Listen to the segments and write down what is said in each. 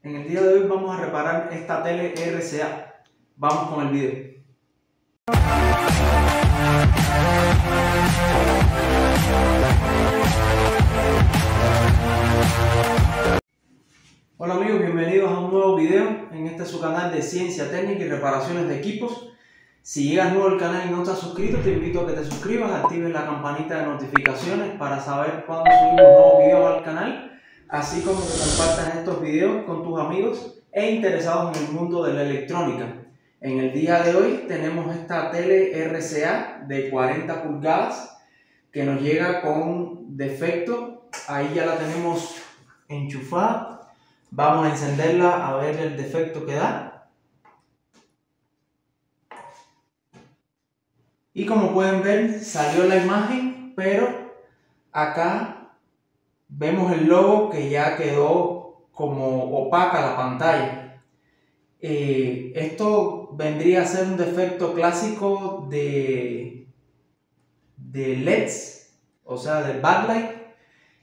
En el día de hoy vamos a reparar esta tele RCA. Vamos con el video. Hola amigos, bienvenidos a un nuevo video en este su canal de ciencia técnica y reparaciones de equipos. Si llegas nuevo al canal y no estás suscrito, te invito a que te suscribas, actives la campanita de notificaciones para saber cuando subimos nuevos videos al canal, así como que compartas estos videos con tus amigos e interesados en el mundo de la electrónica. En el día de hoy tenemos esta tele RCA de 40 pulgadas que nos llega con defecto. Ahí ya la tenemos enchufada. Vamos a encenderla a ver el defecto que da. Y como pueden ver, salió la imagen, pero acá vemos el logo que ya quedó como opaca la pantalla. Eh, esto vendría a ser un defecto clásico de, de LEDs, o sea, del backlight.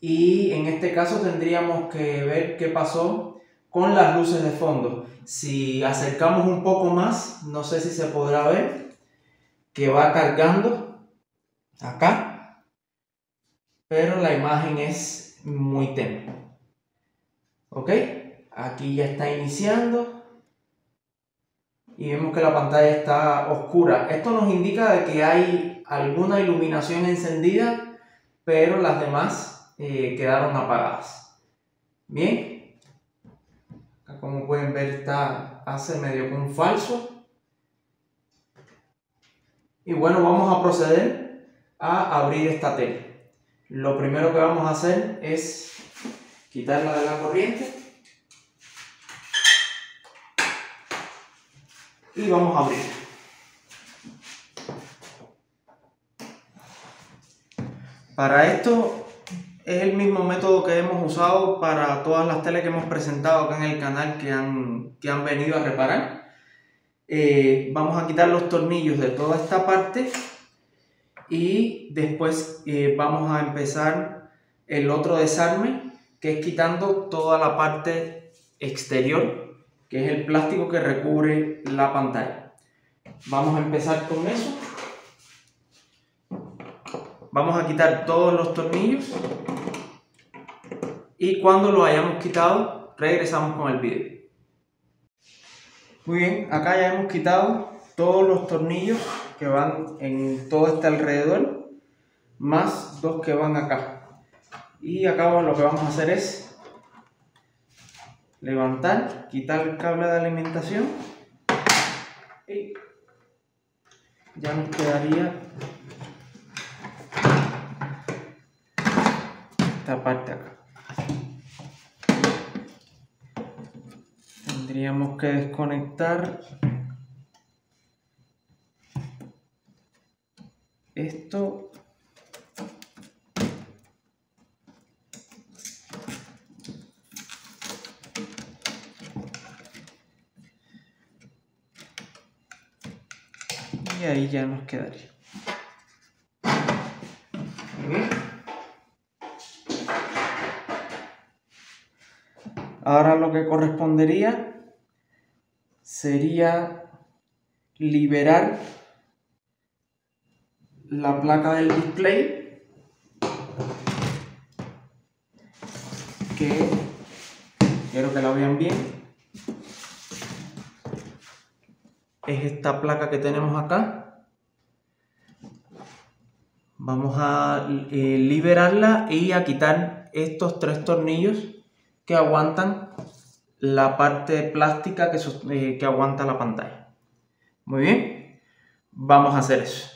Y en este caso tendríamos que ver qué pasó con las luces de fondo. Si acercamos un poco más, no sé si se podrá ver que va cargando acá, pero la imagen es muy tenue. ¿Ok? Aquí ya está iniciando y vemos que la pantalla está oscura. Esto nos indica de que hay alguna iluminación encendida, pero las demás eh, quedaron apagadas. Bien, como pueden ver está hace medio con falso. Y bueno, vamos a proceder a abrir esta tele. Lo primero que vamos a hacer es quitarla de la corriente. y vamos a abrir. Para esto es el mismo método que hemos usado para todas las teles que hemos presentado acá en el canal que han, que han venido a reparar. Eh, vamos a quitar los tornillos de toda esta parte y después eh, vamos a empezar el otro desarme que es quitando toda la parte exterior que es el plástico que recubre la pantalla. Vamos a empezar con eso. Vamos a quitar todos los tornillos y cuando lo hayamos quitado regresamos con el vídeo. Muy bien, acá ya hemos quitado todos los tornillos que van en todo este alrededor más dos que van acá. Y acá lo que vamos a hacer es levantar, quitar el cable de alimentación y ya nos quedaría esta parte acá. Tendríamos que desconectar esto y ahí ya nos quedaría. Ahora lo que correspondería sería liberar la placa del display que quiero que la vean bien es esta placa que tenemos acá. Vamos a eh, liberarla y a quitar estos tres tornillos que aguantan la parte plástica que, eh, que aguanta la pantalla. Muy bien, vamos a hacer eso.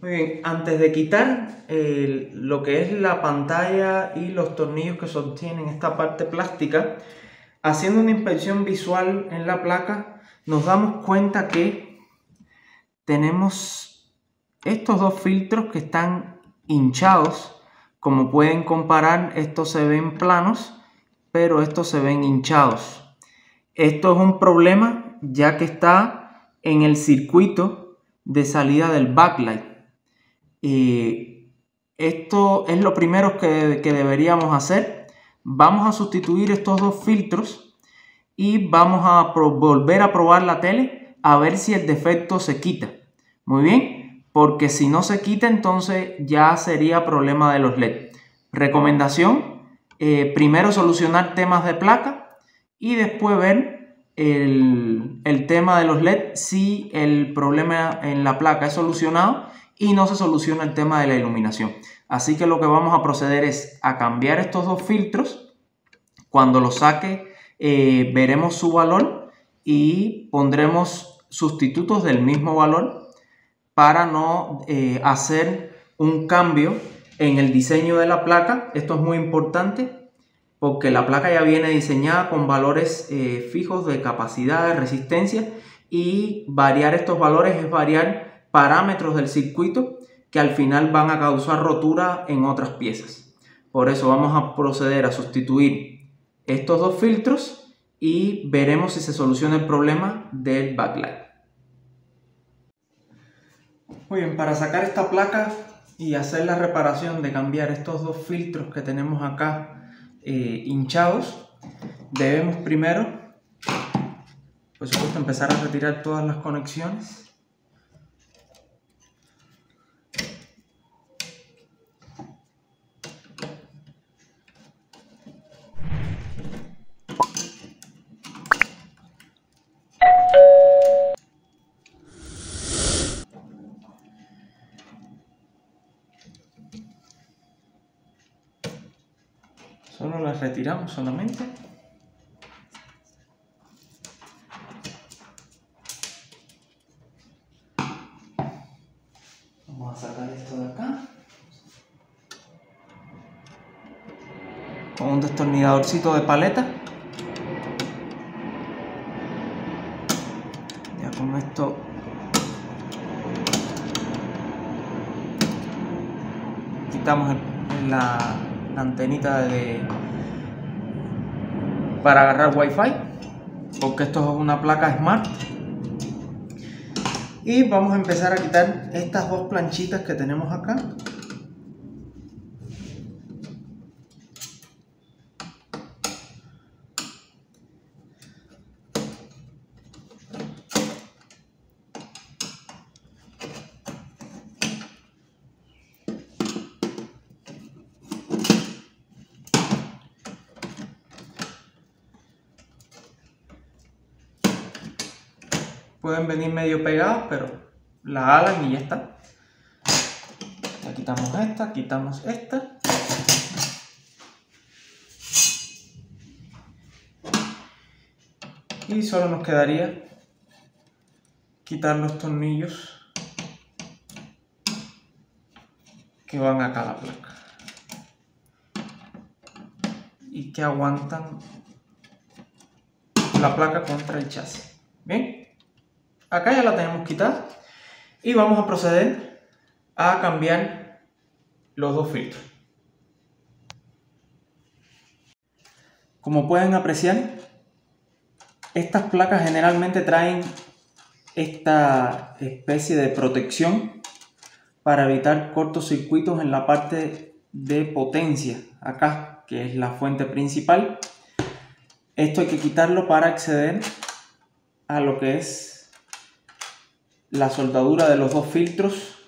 Muy bien, antes de quitar lo que es la pantalla y los tornillos que sostienen esta parte plástica, Haciendo una inspección visual en la placa, nos damos cuenta que tenemos estos dos filtros que están hinchados. Como pueden comparar, estos se ven planos, pero estos se ven hinchados. Esto es un problema ya que está en el circuito de salida del backlight. Esto es lo primero que, que deberíamos hacer. Vamos a sustituir estos dos filtros y vamos a volver a probar la tele a ver si el defecto se quita. Muy bien, porque si no se quita entonces ya sería problema de los LED. Recomendación, eh, primero solucionar temas de placa y después ver el, el tema de los LED si el problema en la placa es solucionado y no se soluciona el tema de la iluminación. Así que lo que vamos a proceder es a cambiar estos dos filtros. Cuando los saque eh, veremos su valor y pondremos sustitutos del mismo valor para no eh, hacer un cambio en el diseño de la placa. Esto es muy importante porque la placa ya viene diseñada con valores eh, fijos de capacidad, de resistencia y variar estos valores es variar parámetros del circuito que al final van a causar rotura en otras piezas. Por eso vamos a proceder a sustituir estos dos filtros y veremos si se soluciona el problema del backlight. Muy bien, para sacar esta placa y hacer la reparación de cambiar estos dos filtros que tenemos acá eh, hinchados, debemos primero, por supuesto, empezar a retirar todas las conexiones Solo las retiramos solamente. Vamos a sacar esto de acá. Con un destornilladorcito de paleta. Ya con esto quitamos la la antenita de para agarrar wifi porque esto es una placa smart. Y vamos a empezar a quitar estas dos planchitas que tenemos acá pueden venir medio pegados, pero la alan y ya está. Ya quitamos esta, quitamos esta. Y solo nos quedaría quitar los tornillos que van acá a la placa y que aguantan la placa contra el chasis. Bien. Acá ya la tenemos quitada y vamos a proceder a cambiar los dos filtros. Como pueden apreciar, estas placas generalmente traen esta especie de protección para evitar cortocircuitos en la parte de potencia, acá, que es la fuente principal. Esto hay que quitarlo para acceder a lo que es la soldadura de los dos filtros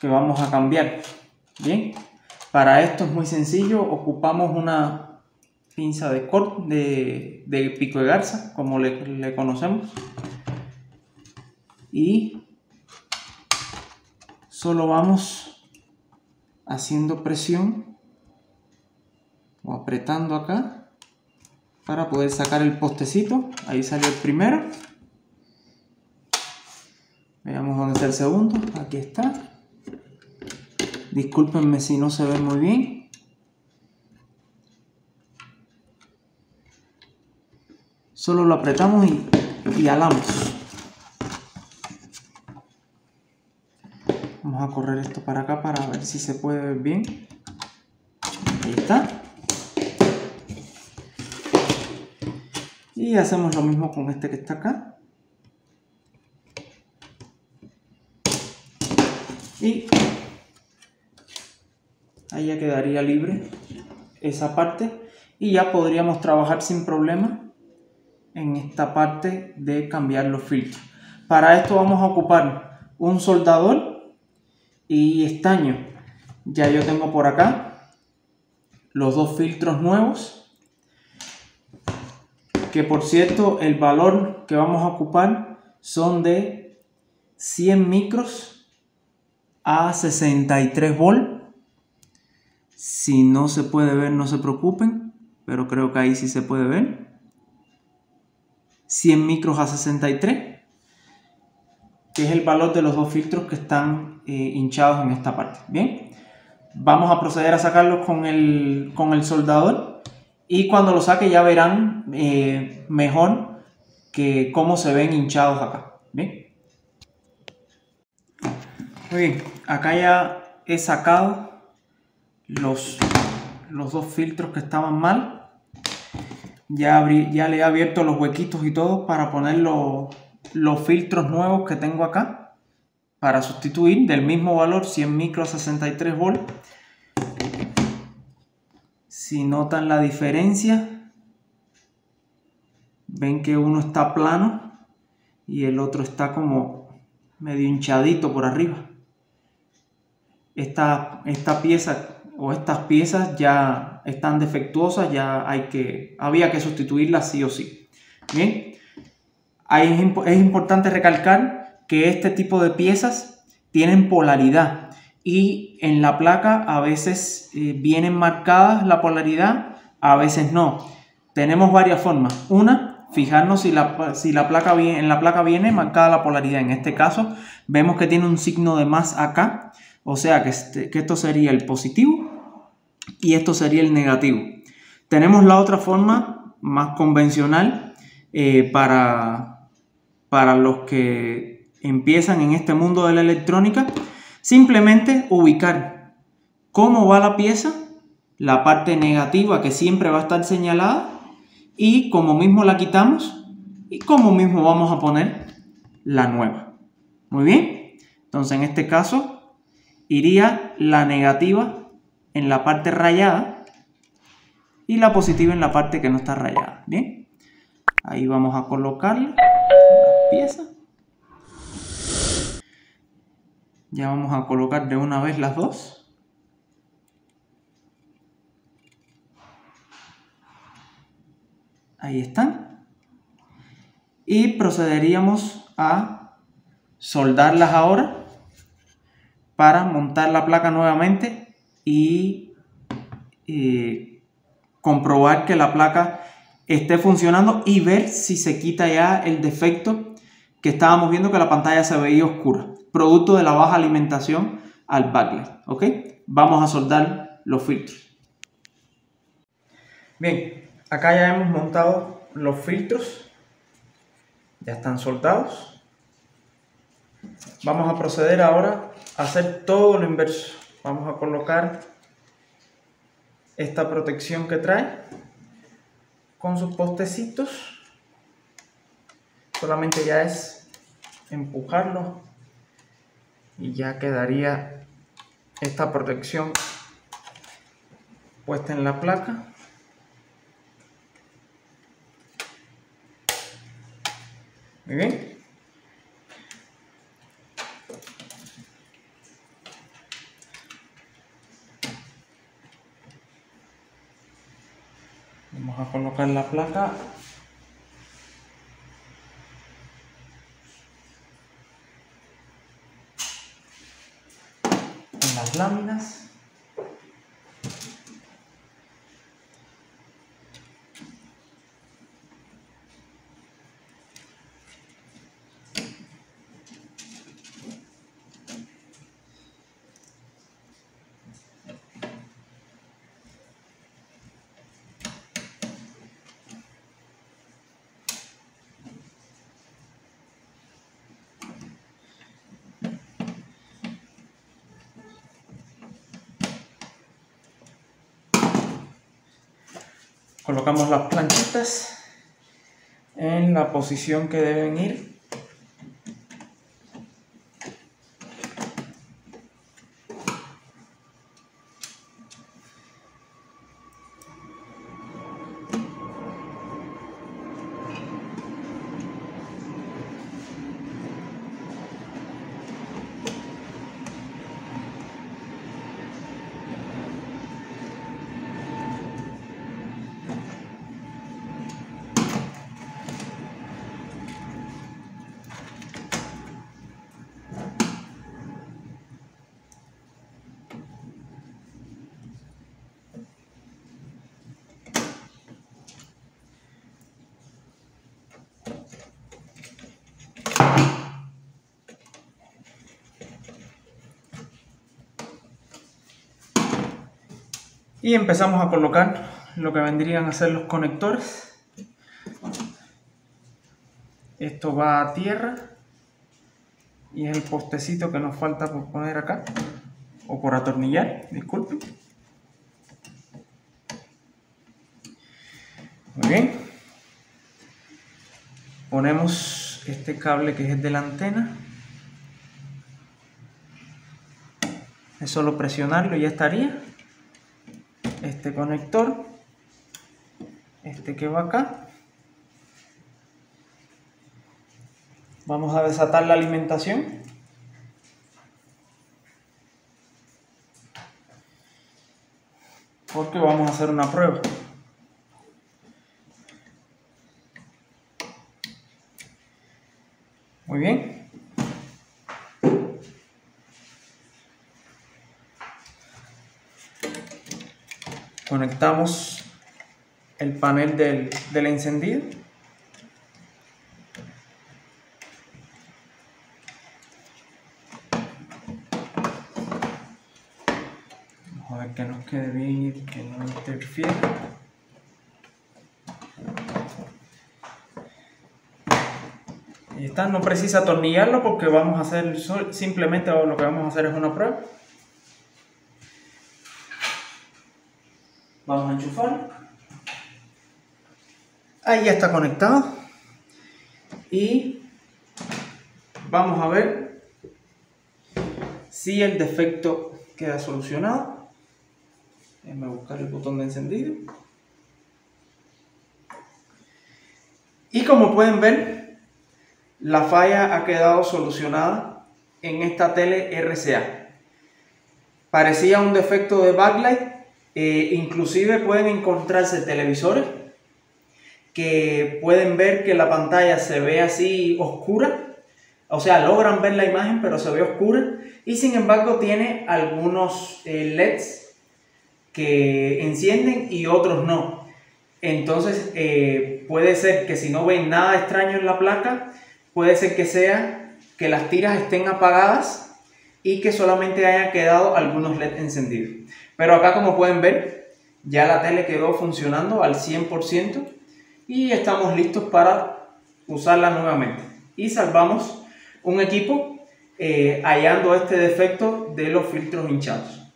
que vamos a cambiar. Bien, para esto es muy sencillo, ocupamos una pinza de, de, de pico de garza, como le conocemos, y solo vamos haciendo presión o apretando acá para poder sacar el postecito. Ahí salió el primero. Veamos dónde está el segundo. Aquí está. Discúlpenme si no se ve muy bien. Solo lo apretamos y, y alamos. Vamos a correr esto para acá para ver si se puede ver bien. Ahí está. Y hacemos lo mismo con este que está acá. Y Ahí ya quedaría libre esa parte y ya podríamos trabajar sin problema en esta parte de cambiar los filtros. Para esto vamos a ocupar un soldador y estaño. Ya yo tengo por acá los dos filtros nuevos. Que por cierto el valor que vamos a ocupar son de 100 micros a 63 volt. Si no se puede ver no se preocupen, pero creo que ahí sí se puede ver. 100 micros a 63 que es el valor de los dos filtros que están eh, hinchados en esta parte. Bien, vamos a proceder a sacarlos con el, con el soldador y cuando lo saque ya verán eh, mejor que cómo se ven hinchados acá. Bien. Muy bien, acá ya he sacado los, los dos filtros que estaban mal. Ya, ya le he abierto los huequitos y todo para ponerlo los filtros nuevos que tengo acá para sustituir del mismo valor 100 micro 63 volt si notan la diferencia ven que uno está plano y el otro está como medio hinchadito por arriba esta, esta pieza o estas piezas ya están defectuosas ya hay que había que sustituirlas sí o sí bien es importante recalcar que este tipo de piezas tienen polaridad y en la placa a veces eh, vienen marcadas la polaridad, a veces no. Tenemos varias formas. Una, fijarnos si la, si la placa en la placa viene marcada la polaridad. En este caso vemos que tiene un signo de más acá, o sea que, este, que esto sería el positivo y esto sería el negativo. Tenemos la otra forma más convencional eh, para, para los que empiezan en este mundo de la electrónica, simplemente ubicar cómo va la pieza, la parte negativa que siempre va a estar señalada y como mismo la quitamos y como mismo vamos a poner la nueva. Muy bien, entonces en este caso iría la negativa en la parte rayada y la positiva en la parte que no está rayada. Bien, ahí vamos a colocarla pieza. Ya vamos a colocar de una vez las dos. Ahí están. Y procederíamos a soldarlas ahora para montar la placa nuevamente y eh, comprobar que la placa esté funcionando y ver si se quita ya el defecto que estábamos viendo que la pantalla se veía oscura, producto de la baja alimentación al backlight. ¿Ok? Vamos a soldar los filtros. Bien, acá ya hemos montado los filtros. Ya están soldados. Vamos a proceder ahora hacer todo lo inverso. Vamos a colocar esta protección que trae con sus postecitos. Solamente ya es empujarlo y ya quedaría esta protección puesta en la placa. Muy bien vamos a colocar la placa láminas. Colocamos las planchitas en la posición que deben ir Y empezamos a colocar lo que vendrían a ser los conectores. Esto va a tierra y es el postecito que nos falta por poner acá o por atornillar, disculpen. Muy bien. Ponemos este cable que es de la antena. Es solo presionarlo y ya estaría. Este conector. Este que va acá. Vamos a desatar la alimentación. Porque vamos a hacer una prueba. Muy bien. Conectamos el panel del, del encendido. Vamos a ver que nos quede bien que no interfiera. Y está, no precisa atornillarlo porque vamos a hacer simplemente lo que vamos a hacer es una prueba. Vamos a enchufar. Ahí ya está conectado. Y vamos a ver si el defecto queda solucionado. Déjenme buscar el botón de encendido. Y como pueden ver, la falla ha quedado solucionada en esta tele RCA. Parecía un defecto de backlight, eh, inclusive pueden encontrarse televisores que pueden ver que la pantalla se ve así oscura, o sea, logran ver la imagen pero se ve oscura y sin embargo tiene algunos eh, LEDs que encienden y otros no. Entonces eh, puede ser que si no ven nada extraño en la placa, puede ser que sea que las tiras estén apagadas y que solamente haya quedado algunos LED encendidos. Pero acá como pueden ver, ya la tele quedó funcionando al 100% y estamos listos para usarla nuevamente. Y salvamos un equipo eh, hallando este defecto de los filtros hinchados.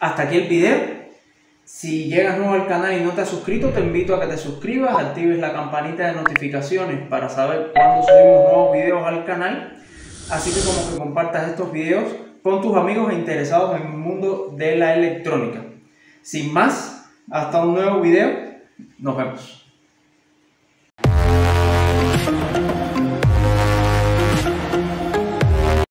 Hasta aquí el video. Si llegas nuevo al canal y no te has suscrito, te invito a que te suscribas, actives la campanita de notificaciones para saber cuándo subimos nuevos videos al canal, así que como que compartas estos videos con tus amigos interesados en el mundo de la electrónica. Sin más, hasta un nuevo video, nos vemos.